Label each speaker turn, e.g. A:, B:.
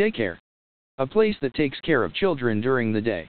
A: Daycare. A place that takes care of children during the day.